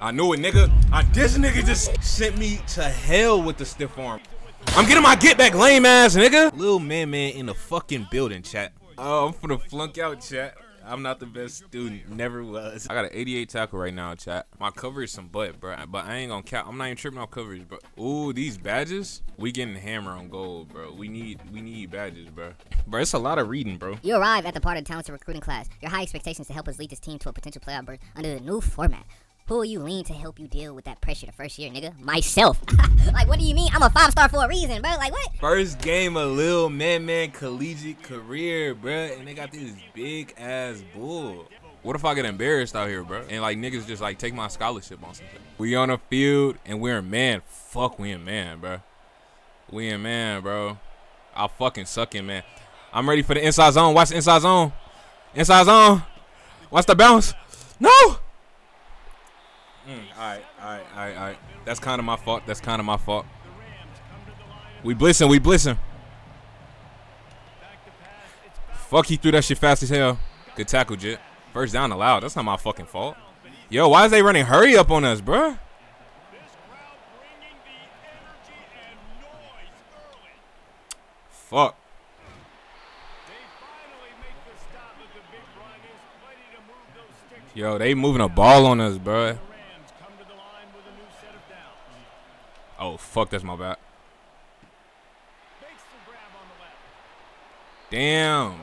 I knew it, nigga. I, this nigga just sent me to hell with the stiff arm. I'm getting my get back, lame ass nigga. Little man, man in the fucking building, chat. Oh, I'm finna flunk out, chat. I'm not the best student. Never was. I got an 88 tackle right now, chat. My cover is some butt, bro. But I ain't gonna count. I'm not even tripping off coverage, bro. Ooh, these badges. We getting hammer on gold, bro. We need we need badges, bro. Bro, it's a lot of reading, bro. You arrive at the part of the talented recruiting class. Your high expectations to help us lead this team to a potential playoff berth under the new format. Who will you lean to help you deal with that pressure the first year, nigga? Myself. like, what do you mean? I'm a five star for a reason, bro. Like, what? First game of Lil Man Man collegiate career, bro. And they got this big ass bull. What if I get embarrassed out here, bro? And like niggas just like take my scholarship on something. We on the field and we're in man. Fuck, we in man, bro. We in man, bro. I'll fucking suck in man. I'm ready for the inside zone. Watch the inside zone. Inside zone. Watch the bounce. No. Mm, all right, all right, all right, all right. That's kind of my fault. That's kind of my fault. We blitzing, we blitzing. Fuck, he threw that shit fast as hell. Good tackle, Jit. First down allowed. That's not my fucking fault. Yo, why is they running hurry up on us, bruh? Fuck. Yo, they moving a ball on us, bruh. Oh, fuck, that's my bad. Damn.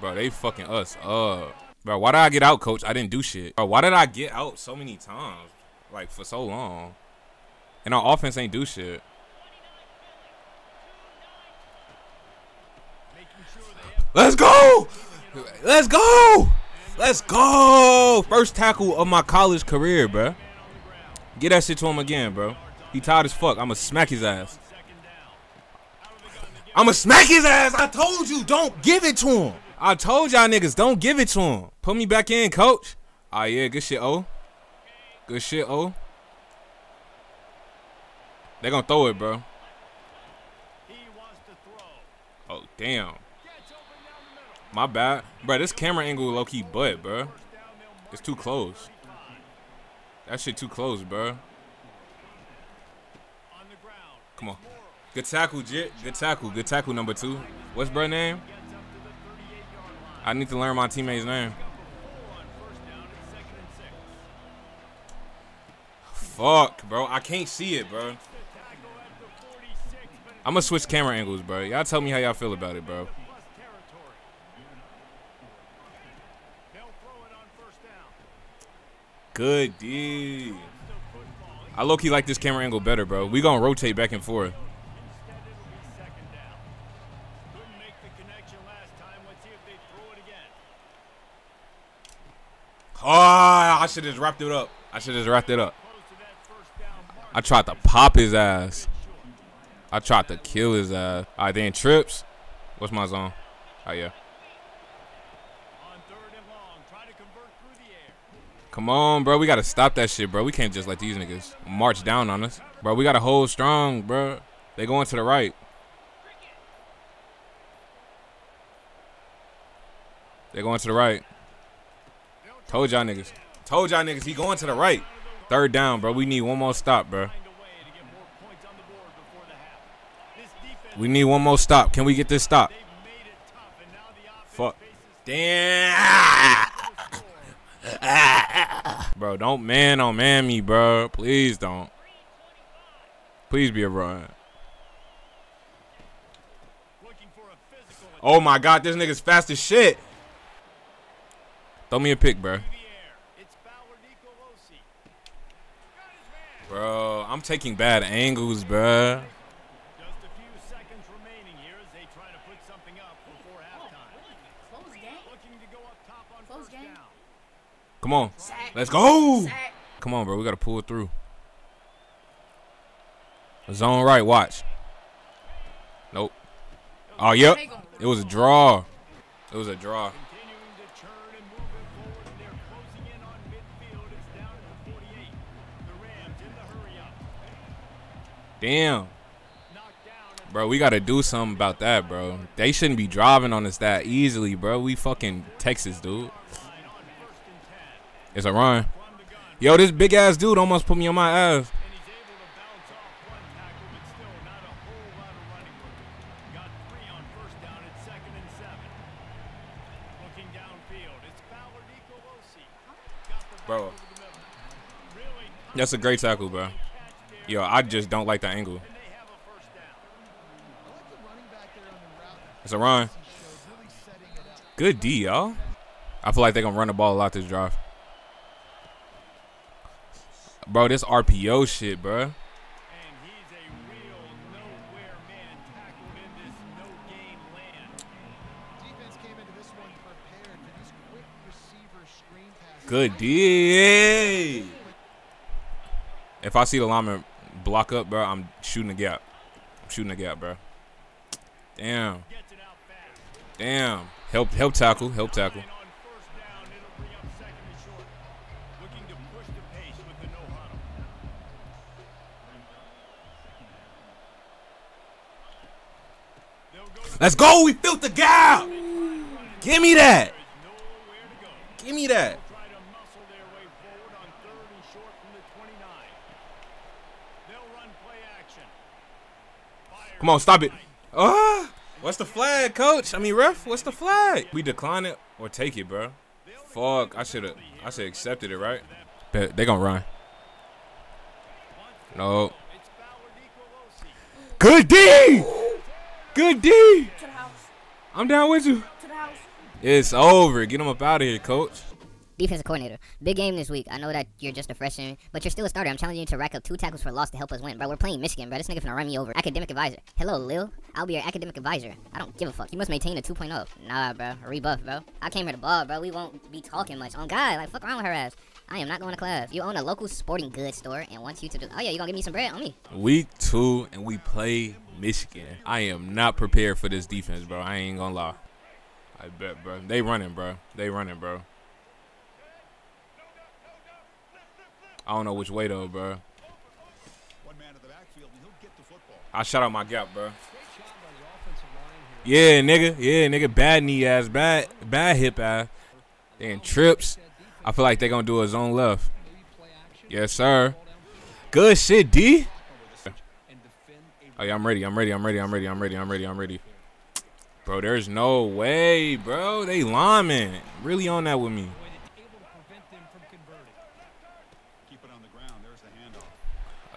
Bro, they fucking us up. Bro, why did I get out, coach? I didn't do shit. Bro, why did I get out so many times? Like, for so long. And our offense ain't do shit. Let's go! Let's go! Let's go! First tackle of my college career, bro. Get that shit to him again, bro. He tired as fuck. I'ma smack his ass. I'ma smack his ass. I told you, don't give it to him. I told y'all niggas, don't give it to him. Put me back in, coach. Ah, yeah, good shit, O. Good shit, O. They gonna throw it, bro. Oh, damn. My bad. Bro, this camera angle low-key butt, bro. It's too close. That shit too close, bro. Come on. Good tackle, Jit. Good tackle. Good tackle, number two. What's bro name? I need to learn my teammate's name. Fuck, bro. I can't see it, bro. I'm gonna switch camera angles, bro. Y'all tell me how y'all feel about it, bro. Good D. I low-key like this camera angle better, bro. We gonna rotate back and forth. Oh, I should have wrapped it up. I should have wrapped it up. I tried to pop his ass. I tried to kill his ass. All right, then trips. What's my zone? Oh, yeah. Come on, bro. We got to stop that shit, bro. We can't just let these niggas march down on us. Bro, we got to hold strong, bro. They going to the right. They going to the right. Told y'all niggas. Told y'all niggas he going to the right. Third down, bro. We need one more stop, bro. We need one more stop. Can we get this stop? Fuck. Damn. bro, don't man on man me, bro. Please don't. Please be a run. Oh my god, this nigga's fast as shit. Throw me a pick, bro. Bro, I'm taking bad angles, bro. Come on. Let's go. Come on, bro. We got to pull it through. Zone right. Watch. Nope. Oh, yep. It was a draw. It was a draw. Damn. Bro, we got to do something about that, bro. They shouldn't be driving on us that easily, bro. We fucking Texas, dude. It's a run. Yo, this big ass dude almost put me on my ass. To Bro. That's a great tackle, bro. Yo, I just don't like the angle. It's a run. Good D, y'all. I feel like they're gonna run the ball a lot this drive. Bro, this RPO shit, bro. And he's a real nowhere man tackled in this no-gain land. Defense came into this one prepared for these quick receiver screen passes. Good D. If I see the lineman block up, bro, I'm shooting the gap. I'm shooting the gap, bro. Damn. Gets it out fast. Damn. Help help tackle. Help tackle. Let's go. We filled the gap. Give me that. Give me that. Try to muscle their way forward on third and short from the 29. They'll run play action. Fire Come on, stop it. Ah. What's the flag, coach? I mean, ref, what's the flag? We decline it or take it, bro. Fuck, I should have I should accepted it, right? Bet they gonna run. No. Good D. Good D. I'm down with you. It's over. Get him up out of here, coach. Defensive coordinator. Big game this week. I know that you're just a freshman, but you're still a starter. I'm challenging you to rack up two tackles for a loss to help us win. Bro, we're playing Michigan, bro. This nigga finna run me over. Academic advisor. Hello, Lil. I'll be your academic advisor. I don't give a fuck. You must maintain a 2.0. Nah, bro. Rebuff, bro. I came here to ball, bro. We won't be talking much. On God, like, fuck around with her ass. I am not going to class. You own a local sporting goods store and wants you to do. Oh, yeah, you gonna give me some bread on me? Week two, and we play Michigan. I am not prepared for this defense, bro. I ain't gonna lie. I bet, bro. They running, bro. They running, bro. I don't know which way though, bro. I shut out my gap, bro. Yeah, nigga. Yeah, nigga. Bad knee ass. Bad, bad hip ass. They in trips. I feel like they're gonna do a zone left. Yes, sir. Good shit, D. Oh yeah, I'm ready. I'm ready. I'm ready. I'm ready. I'm ready. I'm ready. I'm ready. Bro, there's no way, bro. They linemen really on that with me.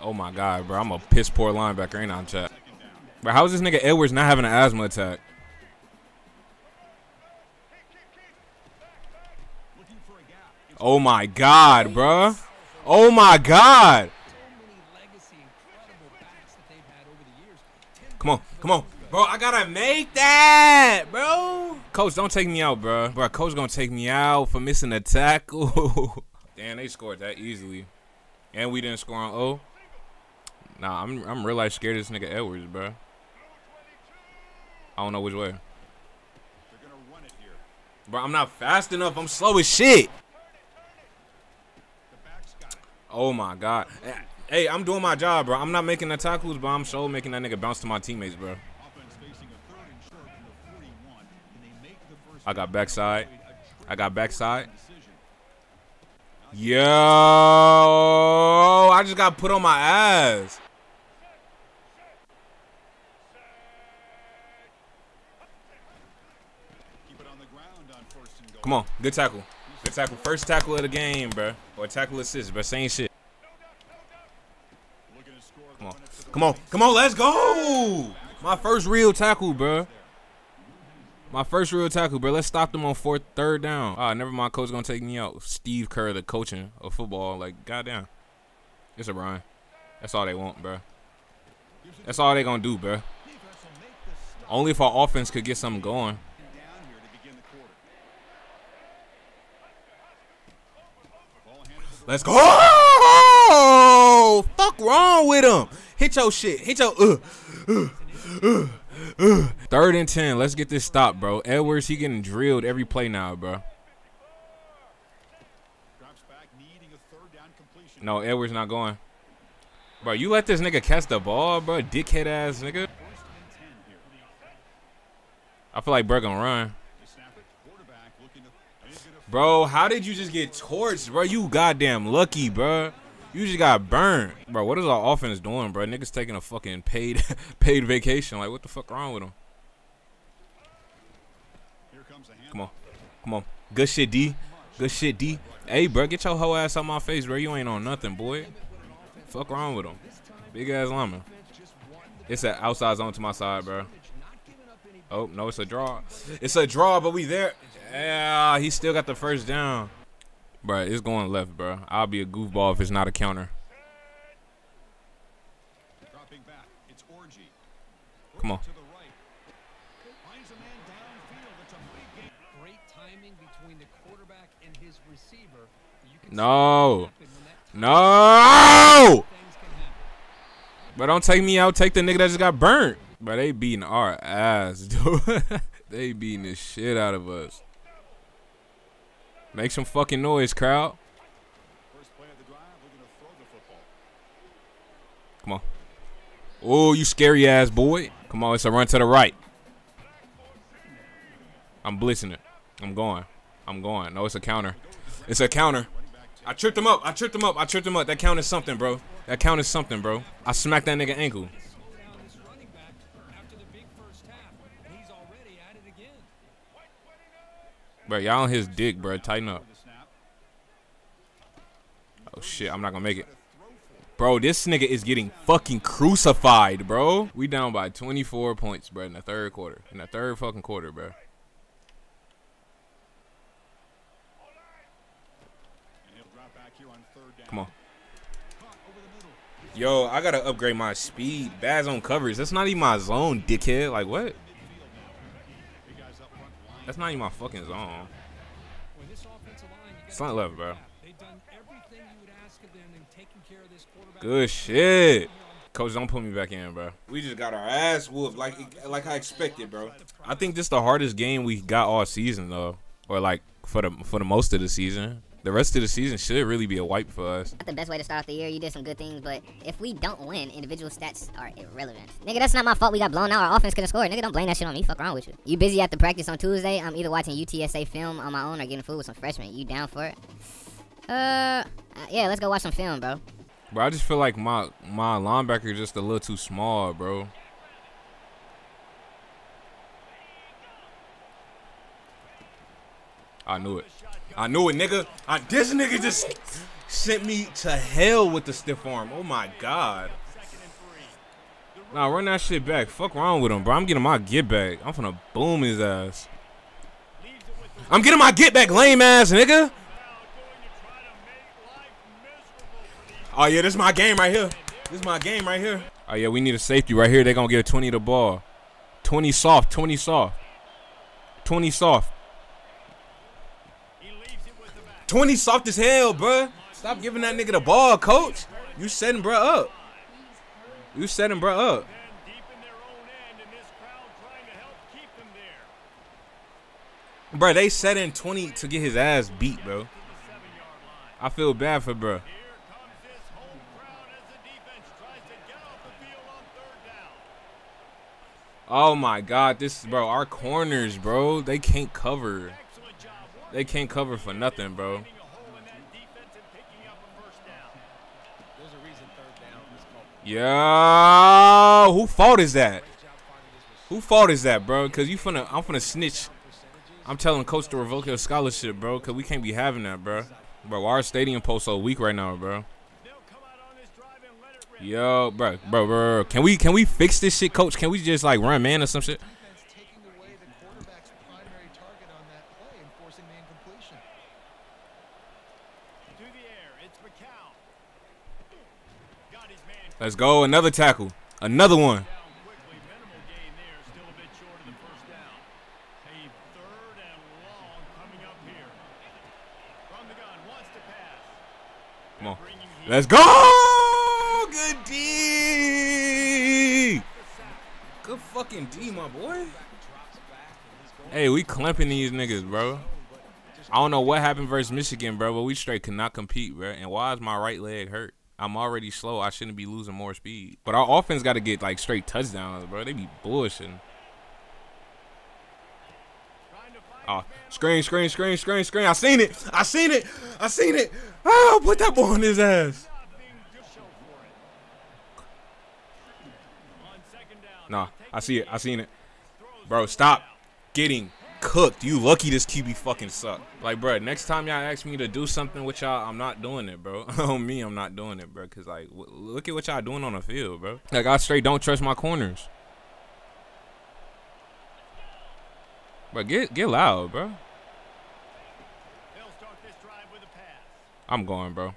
Oh my god, bro. I'm a piss poor linebacker, ain't I, on chat? Bro, how is this nigga Edwards not having an asthma attack? Looking for a gap. It's Oh my god, bro. Oh my god. Come on, come on. Bro, I gotta make that, bro. Coach, don't take me out, bro. Bro, coach gonna take me out for missing a tackle. Damn, they scored that easily. And we didn't score on O. Nah, I'm I'm real life scared of this nigga Edwards, bro. I don't know which way. Bro, I'm not fast enough. I'm slow as shit. The back's got it. Oh my god. Hey, I'm doing my job, bro. I'm not making the tackles, but I'm sure making that nigga bounce to my teammates, bro. Offense facing a third and short from the 41. Can they make the first I got backside. I got backside. Yo, I just got put on my ass. Keep it on the ground on first and goal. Come on, good tackle. Good tackle. First tackle of the game, bro. Or tackle assist, bro. Same shit. Come on. Come on. Come on. Let's go. My first real tackle, bro. My first real tackle, bro. Let's stop them on fourth, third down. Ah, never mind. Coach gonna take me out. Steve Kerr, the coaching of football. Like, goddamn. It's a run. That's all they want, bro. That's all they gonna do, bro. Only if our offense could get something going. down here to begin the quarter. Ball handed to the Let's go. Oh, fuck wrong with him. Hit your shit. Hit your uh, uh, uh, uh. Third and ten. Let's get this stop, bro. Edwards, he getting drilled every play now, bro. No, Edwards not going. Bro, you let this nigga catch the ball, bro. Dickhead ass nigga. First and 10 here. I feel like bro gonna run. They snap it. Quarterback looking to. and he's gonna Bro, how did you just get torched, bro? You goddamn lucky, bro. You just got burned, bro. What is our offense doing, bro? Niggas taking a fucking paid paid vacation. Like, what the fuck wrong with them? Come on, come on. Good shit, D. Good shit, D. Hey, bro, get your whole ass out my face, bro. You ain't on nothing, boy. Fuck wrong with him. Big ass lineman. It's an outside zone to my side, bro. Oh no, it's a draw. It's a draw, but we there. Yeah, he still got the first down. Bro, it's going left, bro. I'll be a goofball if it's not a counter. Dropping back. It's Orgy. Come on. To the right. Finds a man downfield. It's a big game. Great timing between the quarterback and his receiver. You can see No. what happened when that No! things can happen. But don't take me out. Take the nigga that just got burnt. But they beating our ass, dude. they beating the shit out of us. Make some fucking noise, crowd. Come on. Oh, you scary ass boy. Come on, it's a run to the right. I'm blitzing it. I'm going. I'm going. No, it's a counter. It's a counter. I tripped him up. I tripped him up. I tripped him up. That count is something, bro. That count is something, bro. I smacked that nigga ankle. Bro, y'all on his dick, bro. Tighten up. Oh shit, I'm not gonna make it. Bro, this nigga is getting fucking crucified, bro. We down by 24 points, bro, in the third quarter. In the third fucking quarter, bro. Come on. Yo, I gotta upgrade my speed. Bad on coverage. That's not even my zone, dickhead. Like what? That's not even my fucking zone. With this offensive line, you gotta Front take left, bro. They've done everything you would ask of them in taking care of this quarterback. Good shit. Coach, don't put me back in, bro. We just got our ass whooped like like I expected, bro. I think this the hardest game we got all season though, or like for the for the most of the season. The rest of the season should really be a wipe for us. Not the best way to start off the year. You did some good things, but if we don't win, individual stats are irrelevant. Nigga, that's not my fault. We got blown out. Our offense could have scored. Nigga, don't blame that shit on me. Fuck wrong with you. You busy after practice on Tuesday? I'm either watching UTSA film on my own or getting food with some freshmen. You down for it? Uh, uh, yeah. Let's go watch some film, bro. Bro, I just feel like my my linebacker is just a little too small, bro. I knew it. I knew it, nigga. I, this nigga just sent me to hell with the stiff arm. Oh my god. Nah, run that shit back. Fuck wrong with him, bro. I'm getting my get back. I'm finna boom his ass. I'm getting my get back, lame ass nigga. Oh yeah, this is my game right here. This is my game right here. Oh yeah, we need a safety right here. They're gonna get a 20 the ball. 20 soft, 20 soft. 20 soft. 20 soft as hell, bruh. Stop giving that nigga the ball, coach. You setting bruh up. You setting bruh up. Bruh, they set in 20 to get his ass beat, bro. I feel bad for down. Oh my god, this bro, our corners, bro, they can't cover. They can't cover for nothing, bro. Yo, who fault is that? Who fault is that, bro? Cause you finna, I'm finna snitch. I'm telling coach to revoke your scholarship, bro. Cause we can't be having that, bro. Bro, our stadium pulse so weak right now, bro. Yo, bro, bro, bro. Can we, can we fix this shit, coach? Can we just like run man or some shit? Defense taking away the quarterback's primary target on that play and forcing the incompletion. To the air, it's McCown. Got his man Let's go, another tackle, another one. down quickly. Minimal gain there, still a bit short of the first down. A third and long coming up here. From the gun, wants to pass. Come on, let's go. Good D. Good fucking D, my boy. Hey, we clamping these niggas, bro. I don't know what happened versus Michigan, bro, but we straight cannot compete, bro. And why is my right leg hurt? I'm already slow. I shouldn't be losing more speed. But our offense got to get like straight touchdowns, bro. They be bullshitting. Oh, screen, screen, screen, screen, screen. I seen it. I seen it. I seen it. Oh, put that ball in his ass. On. Nah, I see it. I seen it. Bro, stop getting cooked. You lucky this QB fucking suck. Like, bro, next time y'all ask me to do something with y'all, I'm not doing it, bro. on me, I'm not doing it, bro. Cause like, w- look at what y'all doing on the field, bro. Like, I straight don't trust my corners. Bro, get get loud, bro. They'll start this drive with a pass. I'm going, bro.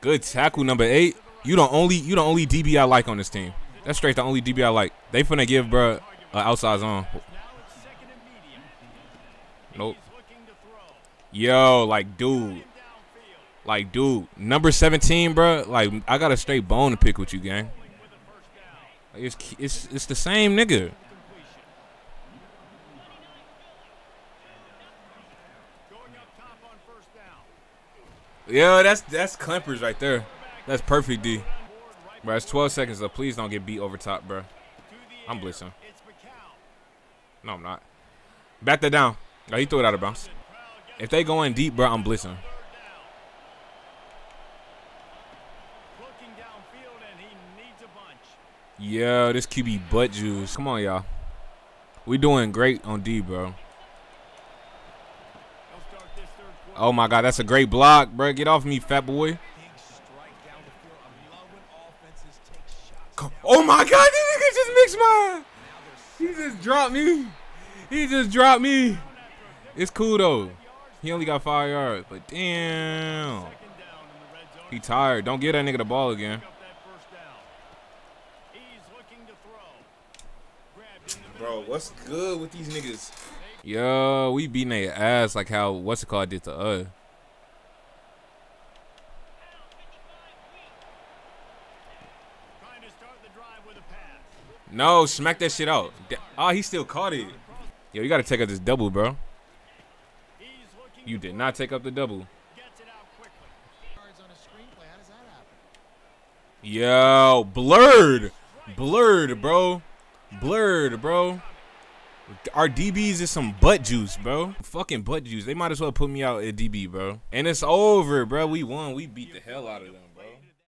Good tackle number eight. You the only you the only DB I like on this team. That's straight the only DB I like. They finna give bro a outside zone. Now it's second and medium. Nope. Yo, like dude, like dude, number 17, bro. Like I got a straight bone to pick with you, gang. Like, it's it's it's the same nigga. Yo, that's that's Clippers right there. That's perfect, D. Bro, it's 12 seconds, so please don't get beat over top, bro. I'm blitzing. No, I'm not. Back that down. Oh, he threw it out of bounds. If they go in deep, bro, I'm blitzing. Yo, this QB butt juice. Come on, y'all. We doing great on D, bro. Oh my God, that's a great block, bro. Get off me, fat boy. Oh my God, this nigga just mixed my. He just dropped me. He just dropped me. It's cool though. He only got five yards, but damn. Second down in the red zone. He tired. Don't get that nigga the ball again. Up that first down. He's looking to throw. Grabbed in the Bro, what's good with these niggas? Yo, we beating their ass like how what's it called did to us. Trying to start the drive with a pass. No, smack that shit out. Oh, he still caught it. Yo, you gotta take out this double, bro. He's looking You did not take up the double. gets it out quickly. Yards on a screenplay. How does that happen? Yo, blurred, blurred, bro, blurred, bro. Our DBs is some butt juice, bro. Fucking butt juice. They might as well put me out at DB, bro. And it's over, bro. We won. We beat the hell out of them.